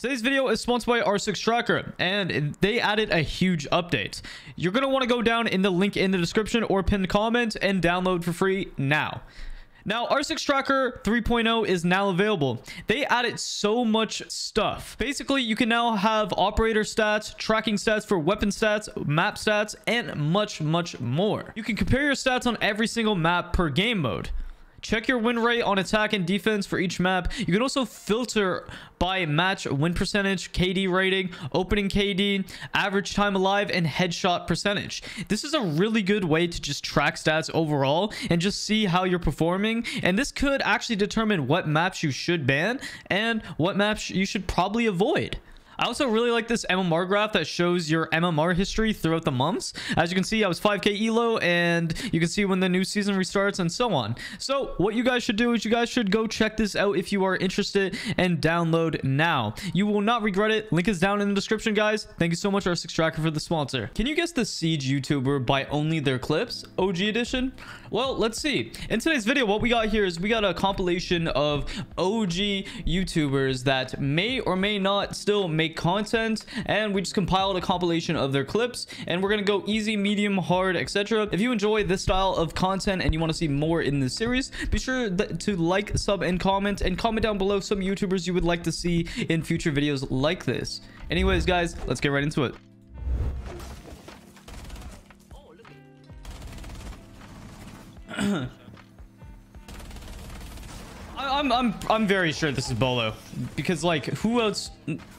Today's video is sponsored by R6 Tracker, and they added a huge update. You're going to want to go down in the link in the description or pinned comment and download for free now. Now, R6 Tracker 3.0 is now available. They added so much stuff. Basically, you can now have operator stats, tracking stats for weapon stats, map stats, and much, much more. You can compare your stats on every single map per game mode. Check your win rate on attack and defense for each map. You can also filter by match win percentage, KD rating, opening KD, average time alive, and headshot percentage. This is a really good way to just track stats overall and just see how you're performing. And this could actually determine what maps you should ban and what maps you should probably avoid. I also really like this MMR graph that shows your MMR history throughout the months. As you can see, I was 5k elo and you can see when the new season restarts and so on. So what you guys should do is you guys should go check this out if you are interested and download now. You will not regret it. Link is down in the description, guys. Thank you so much, R6 Tracker, for the sponsor. Can you guess the Siege YouTuber by only their clips? OG edition? Well, let's see. In today's video, what we got here is we got a compilation of OG YouTubers that may or may not still make make content and we just compiled a compilation of their clips and we're gonna go easy medium hard etc if you enjoy this style of content and you want to see more in this series be sure to like sub and comment and comment down below some youtubers you would like to see in future videos like this. Anyways guys let's get right into it I'm I'm I'm very sure this is Beaulo because like who else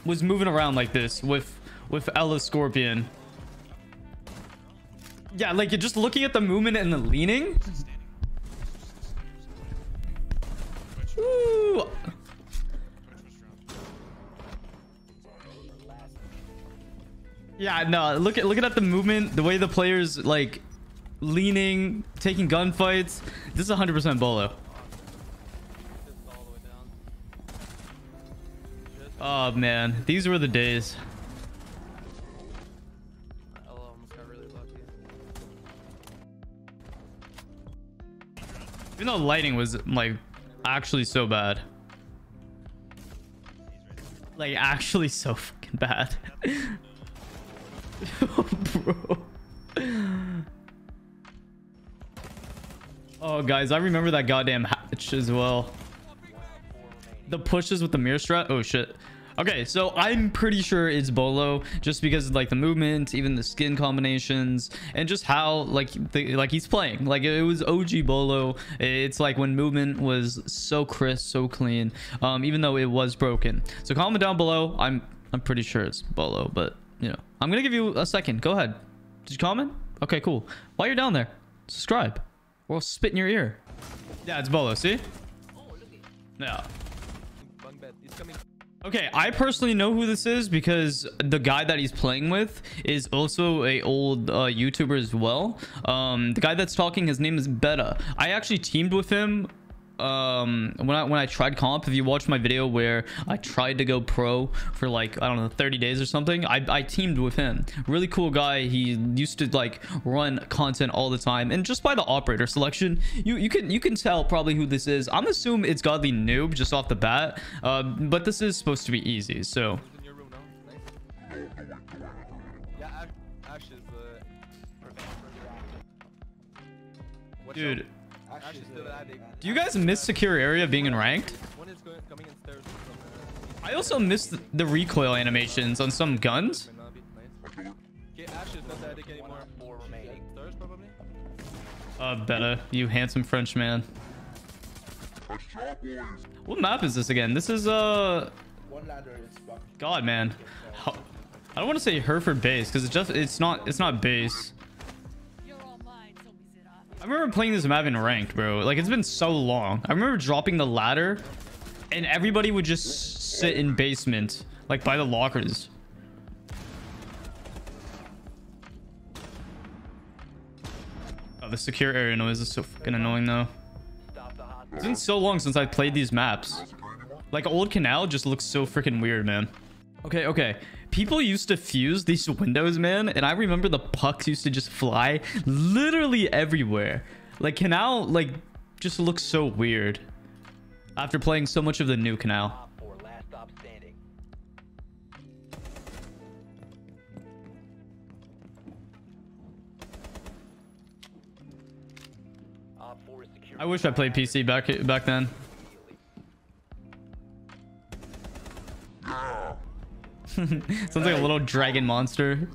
was moving around like this with with Ela Scorpion? Yeah, like you're just looking at the movement and the leaning. Ooh. Yeah, no, look at looking at the movement, the way the players like leaning, taking gunfights. This is 100% Beaulo. Oh man, these were the days. Even though the lighting was like actually so bad. Like actually so fucking bad. Oh, bro. Oh guys, I remember that goddamn hatch as well. The pushes with the mirror strat. Oh shit. Okay, so I'm pretty sure it's Beaulo just because of like the movement, even the skin combinations, and just how like the, like he's playing. Like it was OG Beaulo. It's like when movement was so crisp, so clean, um, even though it was broken. So comment down below. I'm I'm pretty sure it's Beaulo, but you know, I'm gonna give you a second. Go ahead. Did you comment? Okay, cool. While you're down there, subscribe, or I'll spit in your ear. Yeah, it's Beaulo. See? Yeah. Okay, I personally know who this is because the guy that he's playing with is also a old uh, YouTuber as well. Um, the guy that's talking, his name is Beta. I actually teamed with him um when i when i tried comp if you watch my video where i tried to go pro for like i don't know 30 days or something i i teamed with him. Really cool guy. He used to like run content all the time. And just by the operator selection you you can you can tell probably who this is. I'm assuming it's godly noob just off the bat uh, but this is supposed to be easy so. Dude, do you guys miss secure area being in ranked? I also miss the recoil animations on some guns. Uh, Beta, you handsome French man. What map is this again? This is, uh... God, man. I don't want to say Hereford base because it's just, it's not, it's not base. I remember playing this map in ranked, bro. Like, it's been so long. I remember dropping the ladder and everybody would just sit in basement, like by the lockers. Oh, the secure area noise is so fucking annoying, though. It's been so long since I played these maps. Like, Old Canal just looks so freaking weird, man. Okay, okay people used to fuse these windows, man. And I remember the pucks used to just fly literally everywhere. Like Canal, like, just looks so weird. After playing so much of the new Canal. I wish I played PC back back then. Sounds like a little dragon monster.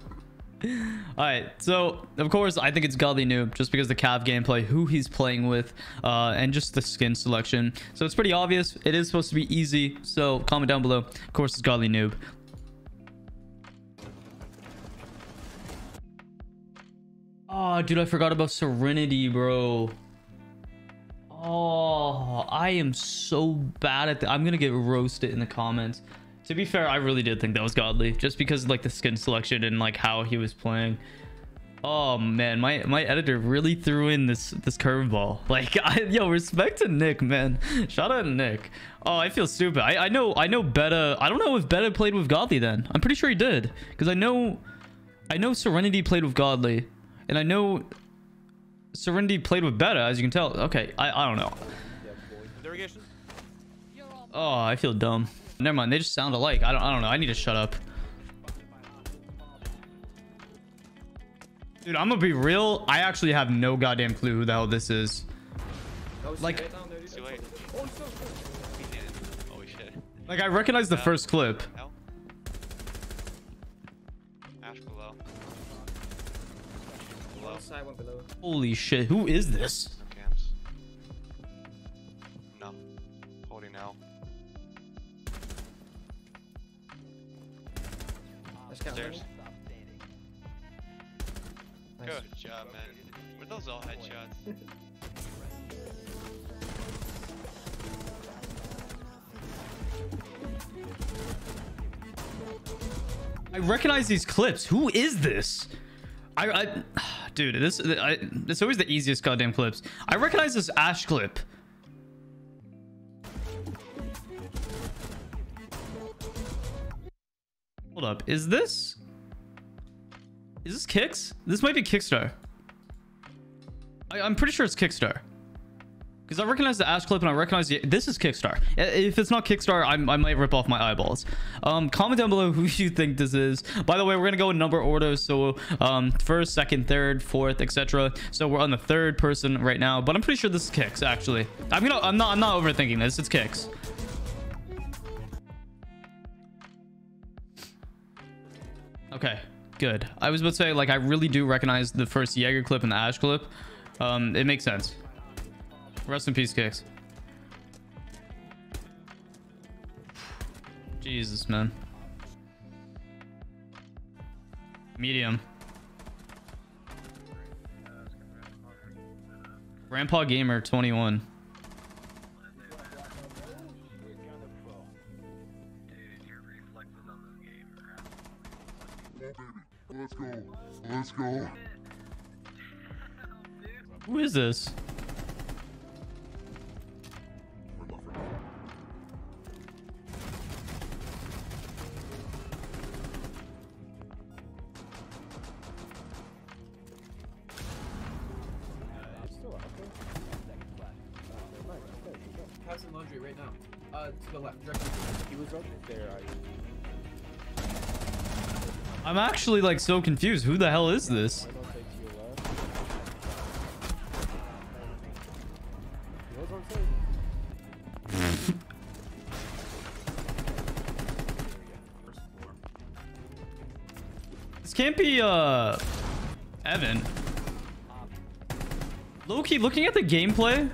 Alright, so of course I think it's Godly Noob just because the Cav gameplay, who he's playing with, uh, and just the skin selection. So it's pretty obvious. It is supposed to be easy. So comment down below. Of course it's Godly Noob. Oh, dude, I forgot about Serenity, bro. Oh, I am so bad at that. I'm gonna get roasted in the comments. To be fair, I really did think that was godly, just because like the skin selection and like how he was playing. Oh man, my my editor really threw in this this curveball. Like, I, yo, respect to Nick, man. Shout out to Nick. Oh, I feel stupid. I I know I know Beta. I don't know if Beta played with Godly then. I'm pretty sure he did, because I know I know Serenity played with Godly, and I know Serenity played with Beta, as you can tell. Okay, I I don't know. Oh, I feel dumb. Never mind. They just sound alike. I don't. I don't know. I need to shut up. Dude, I'm gonna be real. I actually have no goddamn clue who the hell this is. Like, like I recognize the first clip. Holy shit! Who is this? Stairs. Good job, man. Were those all headshots? I recognize these clips. Who is this? I, I dude, this I, it's always the easiest goddamn clips. I recognize this Ash clip. Hold up. Is this... Is this Kix? This might be KiXSTAr. I, am pretty sure it's KiXSTAr. Because I recognize the Ash clip and I recognize the, this is KiXSTAr. If it's not KiXSTAr, I, I might rip off my eyeballs. Um, comment down below who you think this is. By the way, we're gonna go in number order. So um, first, second, third, fourth, etc. So we're on the third person right now, but I'm pretty sure this is Kix. Actually, I'm gonna I'm not I'm not overthinking this. It's Kix. Okay, good. I was about to say, like, I really do recognize the first Jaeger clip and the Ash clip. Um, it makes sense. Rest in peace, Kix. Jesus, man. Medium. Grandpa Gamer 21. Let's go. Who is this? House and laundry right now. Uh, to the left, directly. He was up there. I'm actually like so confused. Who the hell is this? this can't be uh Evan. Loki, looking at the gameplay,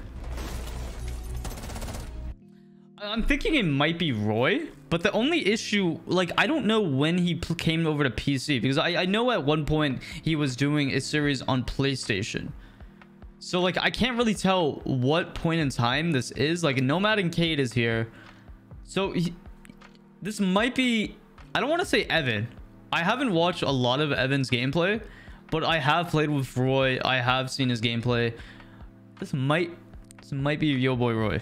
I'm thinking it might be Roy. But the only issue, like, I don't know when he came over to PC because I, I know at one point he was doing a series on PlayStation. So, like, I can't really tell what point in time this is. Like, Nomad and Kate is here. So, he, this might be... I don't want to say Evan. I haven't watched a lot of Evan's gameplay. But I have played with Roy. I have seen his gameplay. This might... This might be Yo Boy Roy.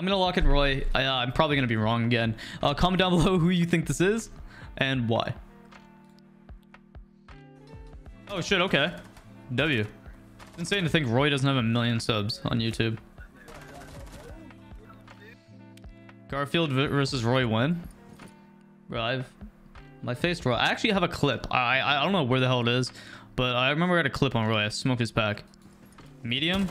I'm gonna lock in Roy. I, uh, probably gonna be wrong again. Uh, comment down below who you think this is and why. Oh shit, okay. W. It's insane to think Roy doesn't have a million subs on YouTube. Garfield versus Roy win. Bro, I've My face Roy. I actually have a clip. I I I don't know where the hell it is, but I remember I had a clip on Roy. I smoked his pack. Medium.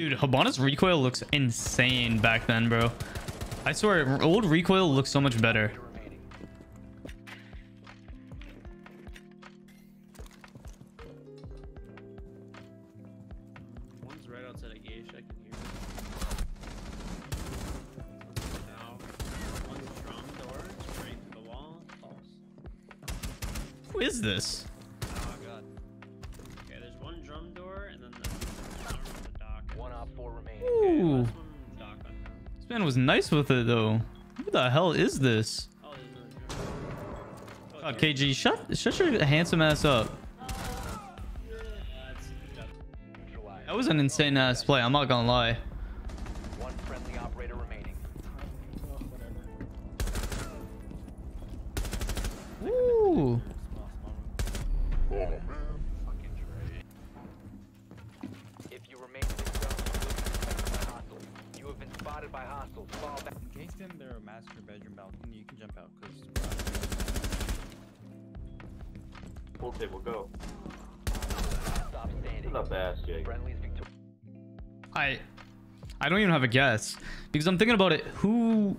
Dude, Hibana's recoil looks insane back then, bro. I swear, old recoil looks so much better. One's right outside of Gage, I can hear. Now, one's drum door, straight to the wall, false. Who is this? Oh god. Okay, there's one drum door, and then the, the, the dock. One op four remaining. Okay, Ooh. last one, dock unknown. This man was nice with it, though. Who the hell is this? Oh, there's another drum. God, oh, KG, shut, shut your handsome ass up. Uh, Neutralized. That was an insane ass play. I'm not gonna lie. Spotted by hostiles. Fall back. In case them they're master bedroom balcony, you can jump out because Full table, go. Stop standing. Not bad, Jake. Friendly's victorious. I I don't even have a guess because I'm thinking about it. Who?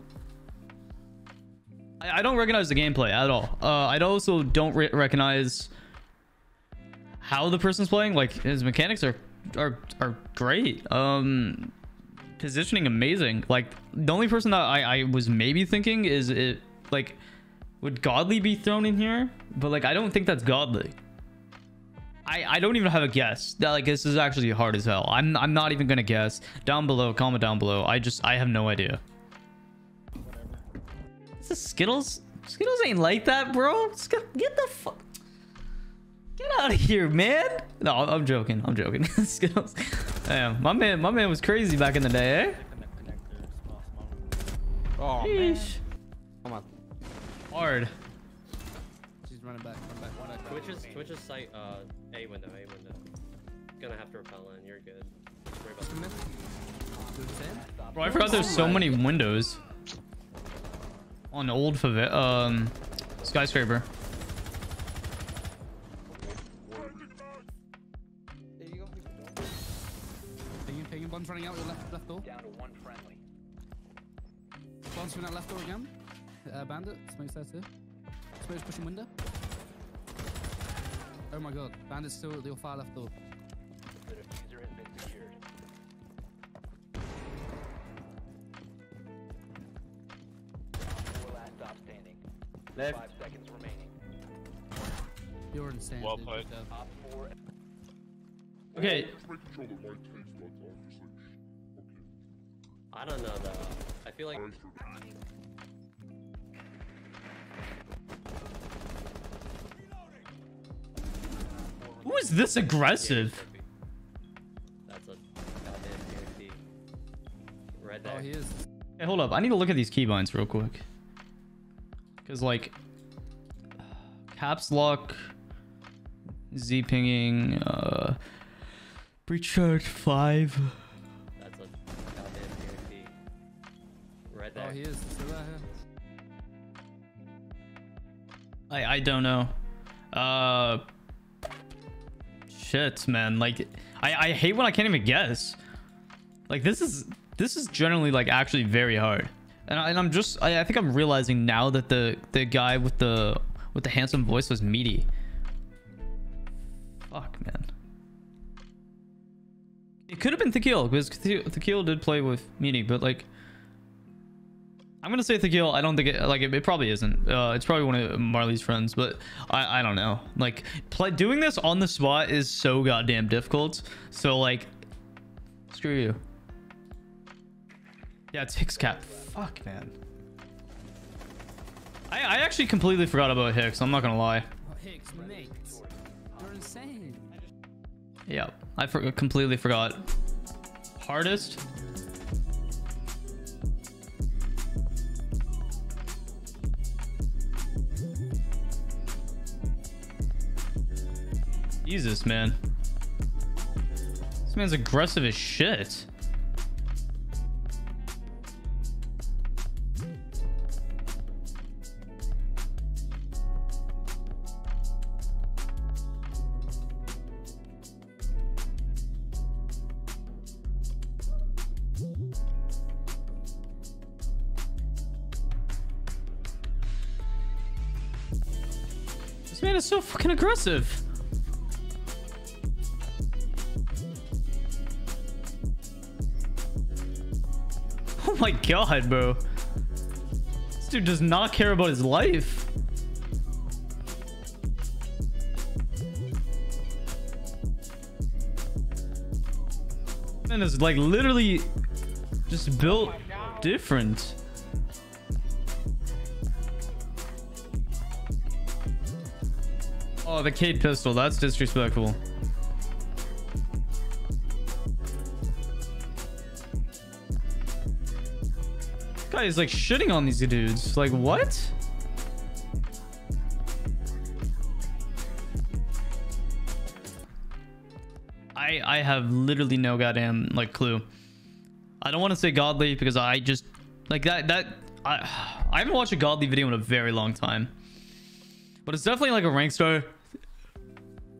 I, I don't recognize the gameplay at all. Uh, I also don't re- recognize how the person's playing. Like his mechanics are are are great. Um, positioning amazing. Like the only person that I I was maybe thinking is it like would Godly be thrown in here? But like I don't think that's Godly. I, I don't even have a guess. That like this is actually hard as hell. I'm I'm not even gonna guess. Down below, comment down below. I just I have no idea. This is Skittles. Skittles ain't like that, bro. Sk- Get the fuck. Get out of here, man. No, I'm joking. I'm joking. Skittles. Damn, my man, my man was crazy back in the day, eh? connect connector, small, small. Oh man. Come on. Hard. She's running back. Run back. Run back. Twitch's, Twitch's site, uh, A window, A window. Gonna have to repel in, you're good. Just worry about Two minutes. Two to ten. Bro, I forgot there's so many windows on old fave- um skyscraper. Left, left door. Down to one friendly. One's running out left door again. Uh, bandit. Smoke's there too. Smoke's pushing window. Oh my god. Bandit's still at your far left door. The diffuser has been secured. Four last stop standing. Left. Five seconds remaining. You're insane. Well dude. played. Good job. Op four. Okay, I don't know though. I feel like. Who is this aggressive? That's a goddamn Right there. Oh, he is. Hey, hold up. I need to look at these keybinds real quick. Because, like, caps lock, Z pinging, uh, breach charge 5. He is. Still right here. I I don't know. Uh, shit, man. Like I I hate when I can't even guess. Like this is this is generally like actually very hard. And, I, and I'm just I, I think I'm realizing now that the the guy with the with the handsome voice was meaty. Fuck man. It could have been Thakil because Thakil did play with meaty, but like I'm gonna say Thakil. I don't think it like it, it probably isn't. Uh, it's probably one of Marley's friends, but I I don't know. Like play doing this on the spot is so goddamn difficult. So like, screw you. Yeah, it's Hicks cap. Fuck man. I I actually completely forgot about Hicks. I'm not gonna lie. Hicks, mate. You're insane. Yeah, I for- completely forgot. Hardest. Jesus, man. This man's aggressive as shit. This man is so fucking aggressive. My god, bro. This dude does not care about his life. Man is like literally just built different. Oh, the Cade pistol. That's disrespectful. Guy is like shitting on these dudes. Like, what? I I have literally no goddamn like clue. I don't want to say godly because I just like that that I I haven't watched a godly video in a very long time. But it's definitely like a rank star.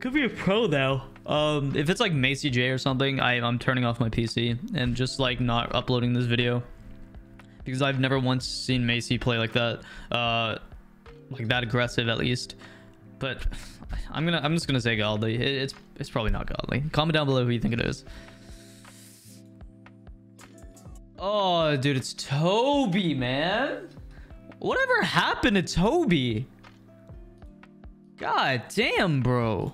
Could be a pro though. Um, if it's like Macie Jay or something, I, I'm turning off my PC and just like not uploading this video because I've never once seen Macie play like that. Uh, like that aggressive at least. But I'm gonna I'm just gonna say godly. It, it's it's probably not godly. Comment down below who you think it is. Oh, dude, it's Toby, man. Whatever happened to Toby? God damn, bro.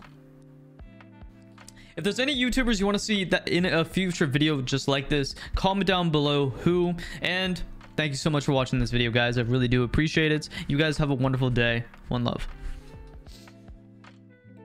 If there's any YouTubers you want to see that in a future video just like this, comment down below who. And thank you so much for watching this video, guys. I really do appreciate it. You guys have a wonderful day. One love.